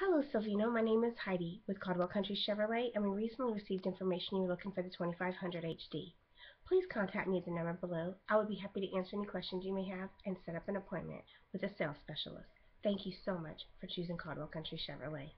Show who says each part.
Speaker 1: Hello, Silvino. My name is Heidi with Caldwell Country Chevrolet, and we recently received information you were looking for the 2500 HD. Please contact me at the number below. I would be happy to answer any questions you may have and set up an appointment with a sales specialist. Thank you so much for choosing Caldwell Country Chevrolet.